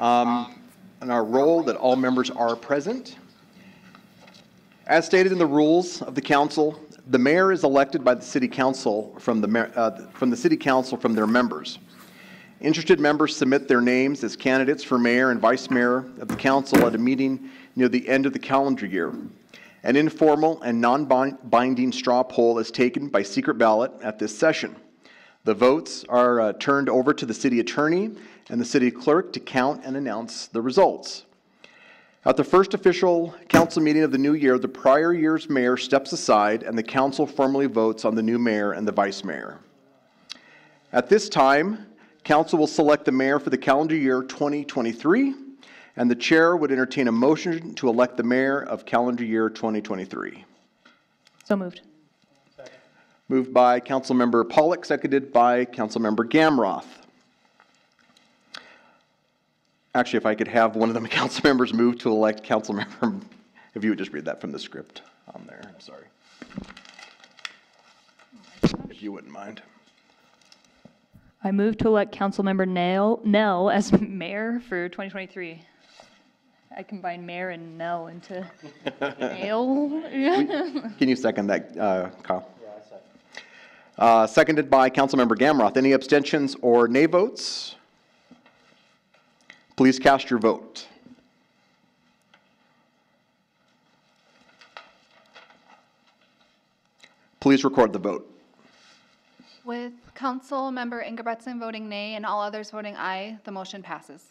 Um, And our role that all members are present. As stated in the rules of the council, the mayor is elected by the city council from the, uh, from the city council from their members. Interested members submit their names as candidates for mayor and vice mayor of the council at a meeting near the end of the calendar year. An informal and non-binding straw poll is taken by secret ballot at this session. The votes are uh, turned over to the city attorney and the city clerk to count and announce the results. At the first official council meeting of the new year, the prior year's mayor steps aside and the council formally votes on the new mayor and the vice mayor. At this time, council will select the mayor for the calendar year 2023, and the chair would entertain a motion to elect the mayor of calendar year 2023. So moved. Moved by Councilmember Pollock, seconded by Councilmember Gamroth. Actually, if I could have one of the council members move to elect Councilmember, if you would just read that from the script on there, I'm sorry. If you wouldn't mind. I move to elect Councilmember Knell, Knell as mayor for 2023. I combine mayor and Knell into Nell. Can you second that, uh, Kyle? Uh, Seconded by Councilmember Gamroth. Any abstentions or nay votes? Please cast your vote. Please record the vote. With Council Member Engebretsen voting nay and all others voting aye, the motion passes.